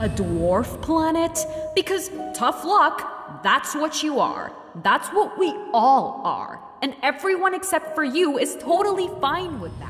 A dwarf planet? Because tough luck, that's what you are. That's what we all are. And everyone except for you is totally fine with that.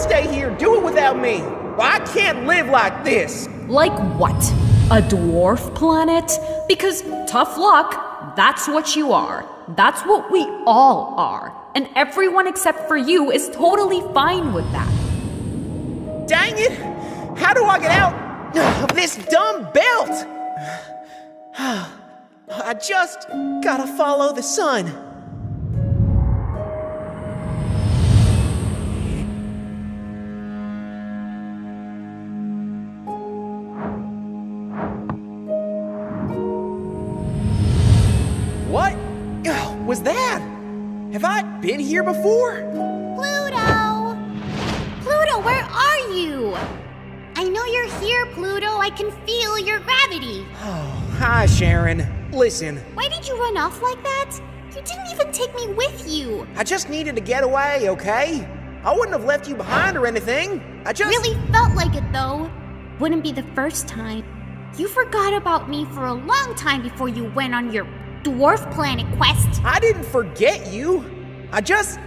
Stay here, do it without me. I can't live like this. Like what? A dwarf planet? Because tough luck, that's what you are. That's what we all are. And everyone except for you is totally fine with that. Dang it! How do I get out of this dumb belt? I just gotta follow the sun. Been here before? Pluto! Pluto, where are you? I know you're here, Pluto. I can feel your gravity. Oh, hi, Charon. Listen, Why did you run off like that? You didn't even take me with you. I just needed to get away, okay? I wouldn't have left you behind or anything. I just. Really felt like it, though. Wouldn't be the first time. You forgot about me for a long time before you went on your dwarf planet quest. I didn't forget you. I just.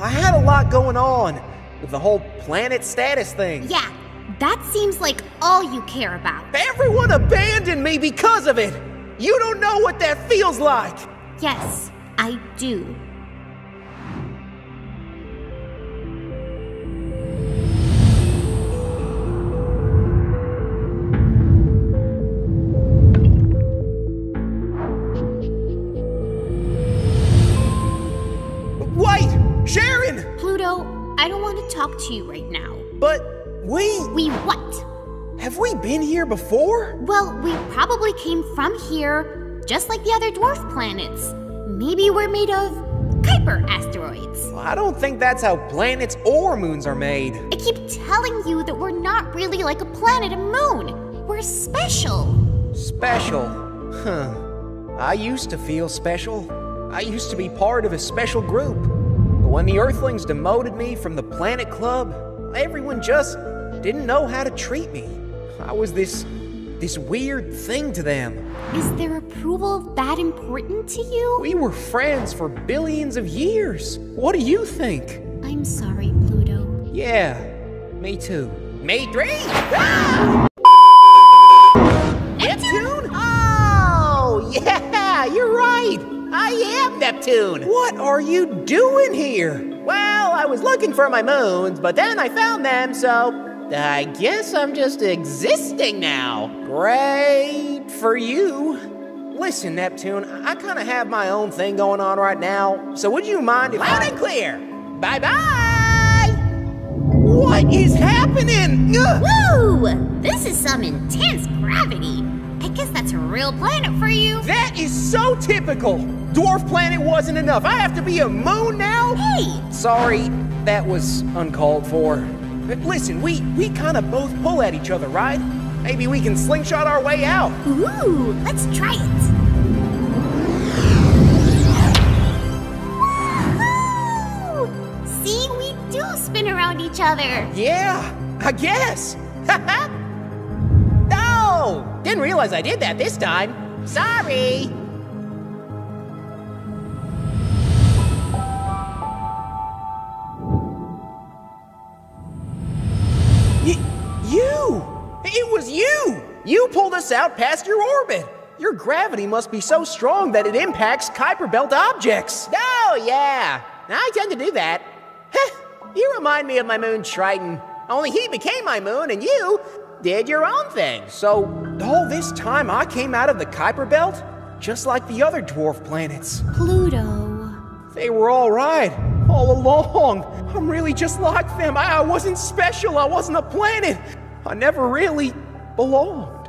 I had a lot going on with the whole planet status thing. Yeah, that seems like all you care about. Everyone abandoned me because of it. You don't know what that feels like. Yes, I do. Before? Well, we probably came from here, just like the other dwarf planets. Maybe we're made of Kuiper asteroids. I don't think that's how planets or moons are made. I keep telling you that we're not really like a planet and moon. We're special. Special. Huh. I used to feel special. I used to be part of a special group. But when the Earthlings demoted me from the Planet Club, everyone just didn't know how to treat me. I was this this weird thing to them. Is their approval that important to you? We were friends for billions of years. What do you think? I'm sorry, Pluto. Yeah, me too. Me three? Ah! Neptune? Oh, yeah, you're right. I am Neptune. What are you doing here? Well, I was looking for my moons, but then I found them, so I guess I'm just existing now. Great for you. Listen, Neptune, I kind of have my own thing going on right now, so would you mind if Loud and clear. Bye bye. What is happening? Woo! This is some intense gravity. I guess that's a real planet for you. That is so typical. Dwarf planet wasn't enough. I have to be a moon now? Hey! Sorry, that was uncalled for. Listen, we, we kind of both pull at each other, right? Maybe we can slingshot our way out. Ooh, let's try it. See, we do spin around each other. Yeah, I guess. oh, didn't realize I did that this time. Sorry. Out past your orbit! Your gravity must be so strong that it impacts Kuiper Belt objects. Oh, yeah. I tend to do that. you remind me of my moon Triton. Only he became my moon and you did your own thing. So, all this time I came out of the Kuiper Belt? Just like the other dwarf planets. Pluto. They were all right, all along. I'm really just like them. I, I wasn't special, I wasn't a planet. I never really belonged.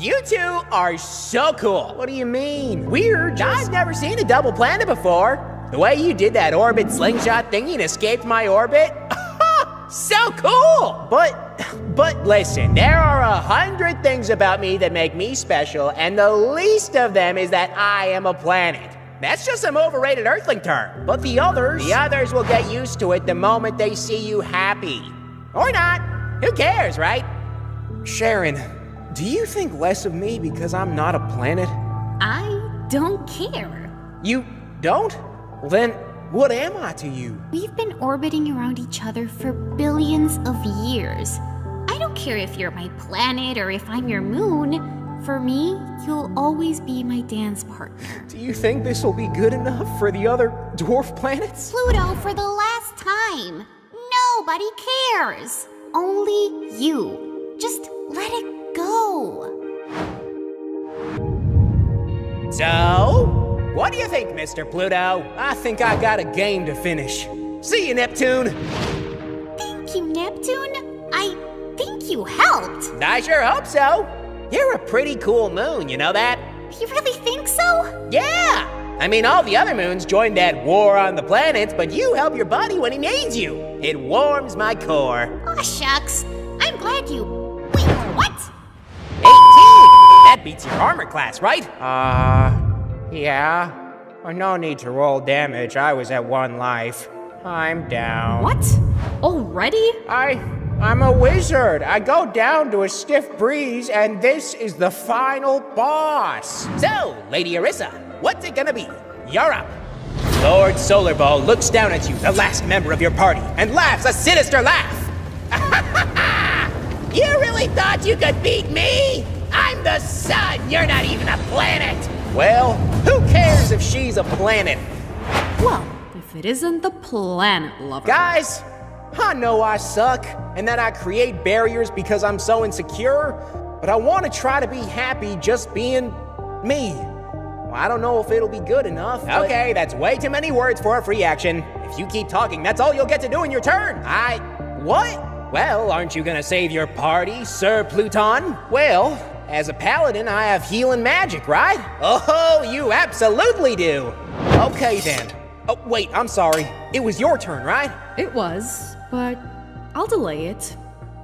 You two are so cool. What do you mean? Weird. I've never seen a double planet before. The way you did that orbit slingshot thingy and escaped my orbit. so cool! But, but listen, there are a hundred things about me that make me special, and the least of them is that I am a planet. That's just some overrated Earthling term. But the others, the others will get used to it the moment they see you happy. Or not. Who cares, right? Charon, do you think less of me because I'm not a planet? I don't care. You don't? Well, then, what am I to you? We've been orbiting around each other for billions of years. I don't care if you're my planet or if I'm your moon. For me, you'll always be my dance partner. Do you think this will be good enough for the other dwarf planets? Pluto, for the last time. Nobody cares. Only you. Just let it do you think, Mr. Pluto? I think I got a game to finish. See you, Neptune. Thank you, Neptune. I think you helped. I sure hope so. You're a pretty cool moon, you know that? You really think so? Yeah! I mean, all the other moons joined that war on the planets, but you help your buddy when he needs you. It warms my core. Aw, shucks. I'm glad you. Wait, what? 18! That beats your armor class, right? Uh, yeah. Oh, no need to roll damage. I was at one life. I'm down. What? Already? I. I'm a wizard. I go down to a stiff breeze, and this is the final boss. So, Lady Orisa, what's it gonna be? You're up. Lord Solar Ball looks down at you, the last member of your party, and laughs a sinister laugh. you really thought you could beat me? I'm the sun. You're not even a planet. Well, who cares if she's a planet? Well, if it isn't the planet lover. Guys, I know I suck and that I create barriers because I'm so insecure, but I want to try to be happy just being me. Well, I don't know if it'll be good enough. but- Okay, that's way too many words for a free action. If you keep talking, that's all you'll get to do in your turn. I. What? Well, aren't you gonna save your party, Sir Pluton? Well, as a paladin, I have healing magic, right? Oh, you absolutely do. Okay then. Oh, wait, I'm sorry. It was your turn, right? It was, but I'll delay it.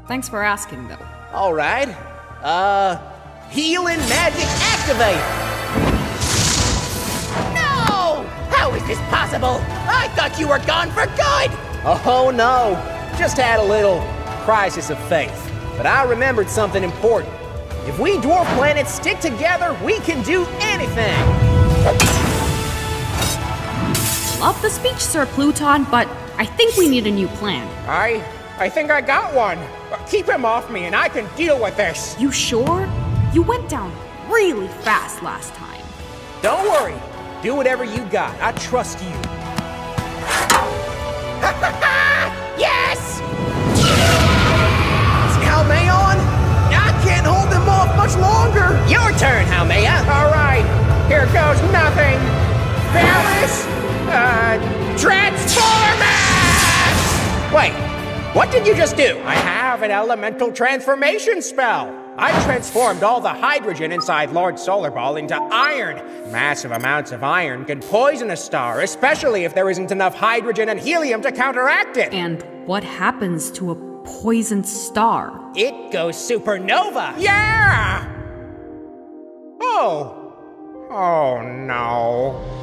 Thanks for asking, though. All right. Uh, healing magic activate. No! How is this possible? I thought you were gone for good. Oh no, just had a little crisis of faith. But I remembered something important. If we dwarf planets stick together, we can do anything. Love the speech, Sir Pluton, but I think we need a new plan. I, I think I got one. Keep him off me, and I can deal with this. You sure? You went down really fast last time. Don't worry. Do whatever you got. I trust you. Just do? I have an elemental transformation spell. I transformed all the hydrogen inside Lord Solar Ball into iron. Massive amounts of iron can poison a star, especially if there isn't enough hydrogen and helium to counteract it. And what happens to a poisoned star? It goes supernova. Yeah! Oh. Oh no.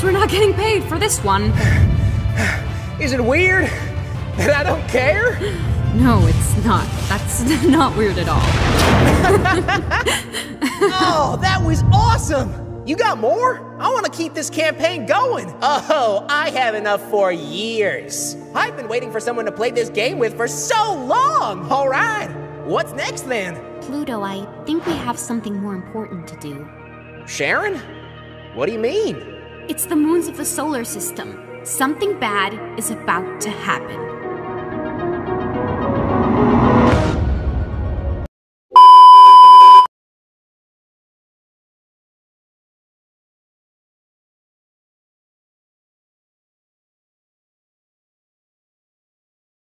Getting paid for this one. Is it weird that I don't care? No, it's not. That's not weird at all. oh, that was awesome! You got more? I want to keep this campaign going. Oh, I have enough for years. I've been waiting for someone to play this game with for so long. All right, what's next then? Pluto, I think we have something more important to do. Charon? What do you mean? It's the moons of the solar system. Something bad is about to happen.